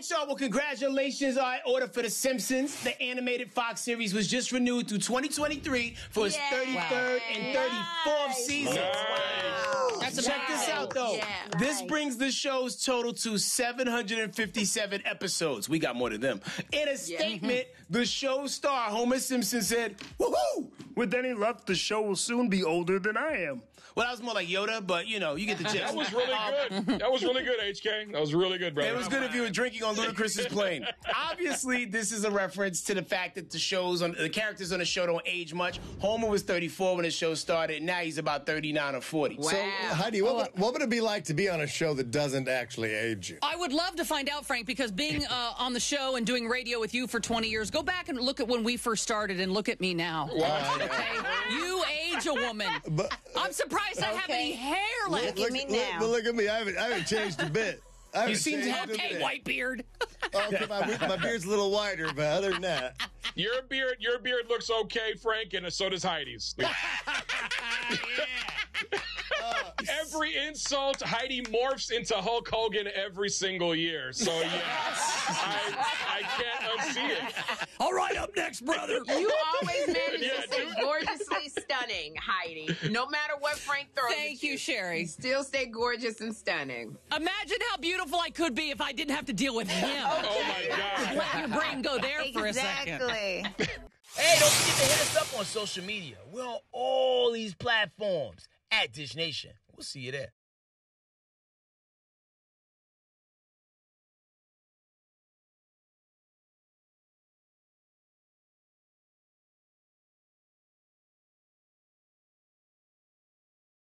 right, y'all. Well, congratulations. All right, order for The Simpsons. The animated Fox series was just renewed through 2023 for its Yay. 33rd and 34th Nice. season. That's Check this out, though. Yeah. This Nice. brings the show's total to 757 episodes. We got more than them. In a statement, the show star Homer Simpson said, "Woohoo! With any luck, the show will soon be older than I am." Well, that was more like Yoda, but you know, you get the gist. That was really good. That was really good, HK. That was really good, brother. It was good if you were drinking on Ludacris's plane. Obviously, this is a reference to the fact that the shows on the characters on the show don't age much. Homer was 34 when the show started. Now he's about 39 or 40. Wow. So, Heidi, what would, what would it be like to be on a show that doesn't actually age you? I would love to find out, Frank, because being uh, on the show and doing radio with you for 20 years, go back and look at when we first started and look at me now. Okay? You age a woman. But I'm surprised I have any hair left. Look at me now. but look at me. I haven't, I haven't changed a bit. I haven't You seem to have- a Okay, bit. white beard. Oh, my, my beard's a little wider, but other than that, Your beard, your beard looks okay, Frank, and so does Heidi's. every insult, Heidi morphs into Hulk Hogan every single year. So yeah, I, I can't unsee it. All right, up next, brother. You always manage Yeah, to stay dude. gorgeously stunning, Heidi. No matter what Frank throws. Thank at you, Sherri. Still stay gorgeous and stunning. Imagine how beautiful I could be if I didn't have to deal with him. Oh my God. Let your brain go there for a second. Exactly. Hey, don't forget to hit us up on social media. We're on all these platforms at Dish Nation. We'll see you there.